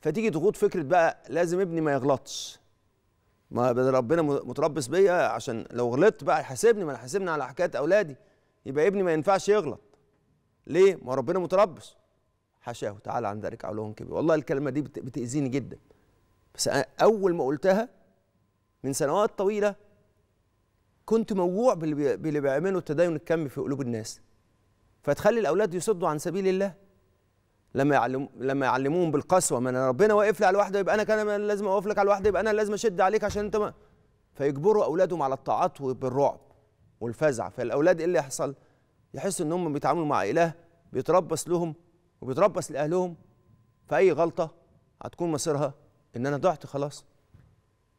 فتيجي ضغوط فكرة بقى لازم ابني ما يغلطش. ما ربنا متربص بيا عشان لو غلطت بقى يحاسبني ما يحاسبني على حكاية أولادي. يبقى ابني ما ينفعش يغلط. ليه؟ ما ربنا متربص. حاشاه. تعالى عن ذلك علوهم كبير والله الكلمة دي بت- بتأذيني جدا. بس أنا أول ما قلتها من سنوات طويلة كنت موجوع باللي بيعمله التدين الكمي في قلوب الناس. فتخلي الأولاد يصدوا عن سبيل الله. لما يعلم لما يعلموهم بالقسوة ما أنا ربنا واقف لي على الواحده يبقى أنا كان لازم اوقف لك على الواحده يبقى أنا لازم أشد عليك عشان أنت ما فيجبروا أولادهم على الطاعات وبالرعب والفزع. فالأولاد إيه اللي يحصل؟ يحسوا إن هم بيتعاملوا مع إله بيتربص لهم وبيتربص لأهلهم. فأي غلطة هتكون مصيرها إن أنا ضعت خلاص.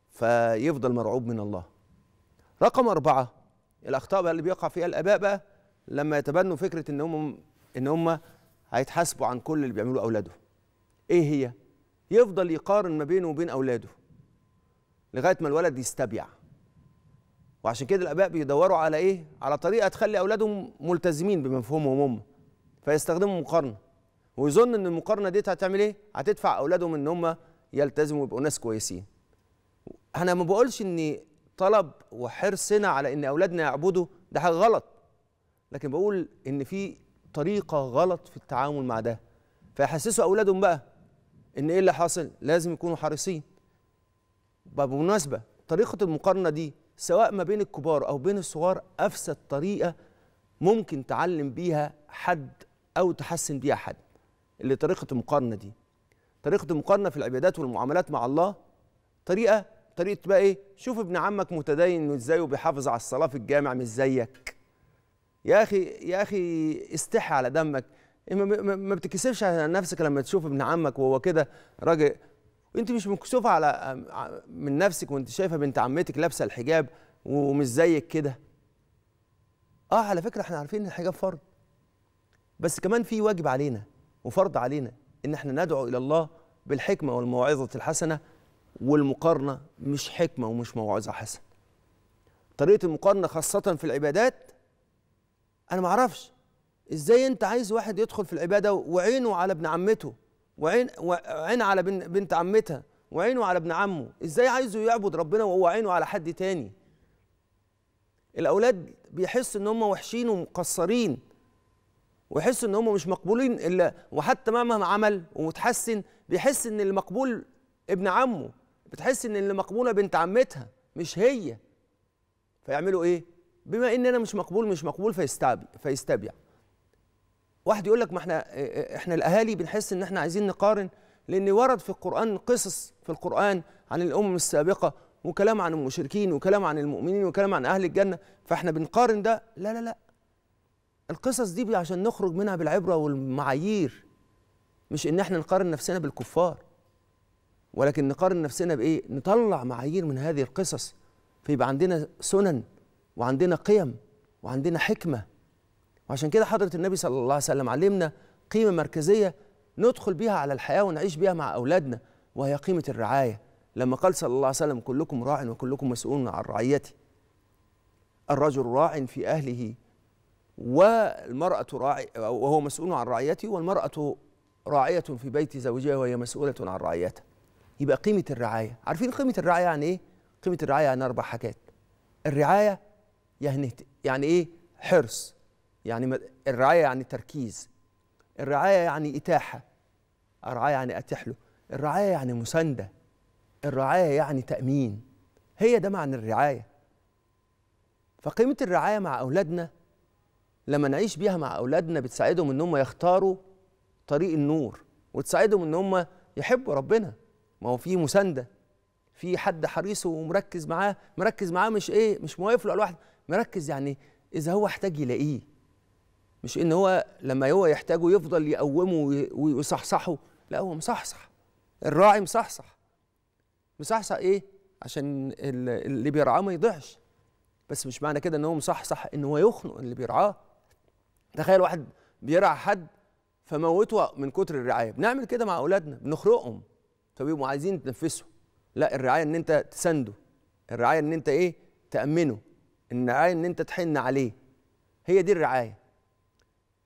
فيفضل مرعوب من الله. رقم أربعة الأخطاء بقى اللي بيقع فيها الآباء بقى لما يتبنوا فكرة إن هم إن هم هيتحاسبوا عن كل اللي بيعملوه أولاده. إيه هي؟ يفضل يقارن ما بينه وبين أولاده لغاية ما الولد يستبيع. وعشان كده الآباء بيدوروا على إيه؟ على طريقة تخلي أولادهم ملتزمين بمفهومهم هم. فيستخدموا مقارنة. ويظن إن المقارنة دي هتعمل إيه؟ هتدفع أولادهم إن هم يلتزموا ويبقوا ناس كويسين. أنا ما بقولش إن طلب وحرصنا على إن أولادنا يعبدوا ده حاجة غلط لكن بقول إن في طريقة غلط في التعامل مع ده. فيحسسوا أولادهم بقى إن إيه اللي حاصل؟ لازم يكونوا حريصين. بقى بالمناسبه طريقة المقارنة دي سواء ما بين الكبار أو بين الصغار أفسد طريقة ممكن تعلم بيها حد أو تحسن بيها حد اللي طريقة المقارنة دي. طريقة المقارنة في العبادات والمعاملات مع الله طريقة طريقة بقى إيه؟ شوف ابن عمك متدين إزاي وبيحافظ على الصلاة في الجامع مش زيك. يا أخي يا أخي استحي على دمك. ما, ما, ما بتكسفش على نفسك لما تشوف ابن عمك وهو كده راجل. وأنت مش مكسوفه على من نفسك وأنت شايفة بنت عمتك لابسة الحجاب ومش زيك كده. آه على فكرة إحنا عارفين إن الحجاب فرض. بس كمان في واجب علينا وفرض علينا إن إحنا ندعو إلى الله بالحكمة والموعظة الحسنة. والمقارنة مش حكمة ومش موعظة حسنة. طريقة المقارنة خاصة في العبادات أنا ما أعرفش. إزاي أنت عايز واحد يدخل في العبادة وعينه على ابن عمته؟ وعين وعين على بن- بنت عمتها؟ وعينه على ابن عمه؟ إزاي عايزه يعبد ربنا وهو عينه على حد تاني؟ الأولاد بيحسوا إن هم وحشين ومقصرين ويحسوا إن هم مش مقبولين الا وحتى مهما عمل ومتحسن بيحس إن اللي مقبول ابن عمه بتحس إن اللي مقبولة بنت عمتها مش هي. فيعملوا إيه؟ بما ان أنا مش مقبول مش مقبول فيستبيع فيستبيع. واحد يقول لك ما إحنا إحنا الأهالي بنحس إن إحنا عايزين نقارن لأن ورد في القرآن قصص في القرآن عن الأمم السابقة وكلام عن المشركين وكلام عن المؤمنين وكلام عن أهل الجنة فإحنا بنقارن ده. لا لا لا. القصص دي عشان نخرج منها بالعبرة والمعايير. مش إن إحنا نقارن نفسنا بالكفار. ولكن نقارن نفسنا بإيه؟ نطلع معايير من هذه القصص. فيبقى عندنا سنن وعندنا قيم وعندنا حكمة. وعشان كده حضرة النبي صلى الله عليه وسلم علمنا قيمة مركزية ندخل بيها على الحياة ونعيش بيها مع أولادنا وهي قيمة الرعاية. لما قال صلى الله عليه وسلم كلكم راع وكلكم مسؤول عن رعيته. الرجل راع في أهله والمرأة راعي وهو مسؤول عن رعيته والمرأة راعية في بيت زوجها وهي مسؤولة عن رعيتها يبقى قيمة الرعاية. عارفين قيمة الرعاية يعني إيه؟ قيمة الرعاية يعني أربع حاجات. الرعاية يعني يعني إيه؟ حرص. يعني الرعاية يعني تركيز. الرعاية يعني إتاحة. الرعاية يعني أتيح له. الرعاية يعني مساندة. الرعاية يعني تأمين. هي ده معنى الرعاية. فقيمة الرعاية مع أولادنا لما نعيش بيها مع أولادنا بتساعدهم إن هم يختاروا طريق النور وتساعدهم إن هم يحبوا ربنا. ما هو في مساندة. في حد حريص ومركز معاه مركز معاه مش إيه مش موقف له الواحد. مركز يعني إذا هو احتاج يلاقيه. مش إن هو لما هو يحتاجه يفضل يقومه ويصحصحه. لا هو مصحصح. الراعي مصحصح. مصحصح إيه؟ عشان اللي بيرعاه ما يضيعش. بس مش معنى كده إن هو مصحصح إن هو يخنق اللي بيرعاه. تخيل واحد بيرعى حد فموته من كتر الرعاية. بنعمل كده مع أولادنا بنخرقهم. فبيبقوا عايزين يتنفسوا. لا الرعاية إن أنت تسنده الرعاية إن أنت إيه؟ تأمنه الرعاية إن أنت تحن عليه. هي دي الرعاية.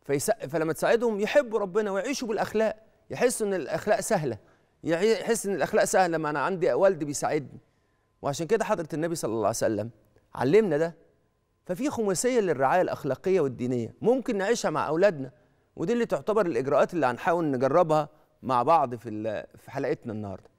فيس... فلما تساعدهم يحبوا ربنا ويعيشوا بالأخلاق. يحسوا إن الأخلاق سهلة. يحس إن الأخلاق سهلة. ما أنا عندي والدي بيساعدني. وعشان كده حضرة النبي صلى الله عليه وسلم علمنا ده. ففي خماسية للرعاية الأخلاقية والدينية ممكن نعيشها مع أولادنا. ودي اللي تعتبر الإجراءات اللي هنحاول نجربها مع بعض في في حلقتنا النهارده.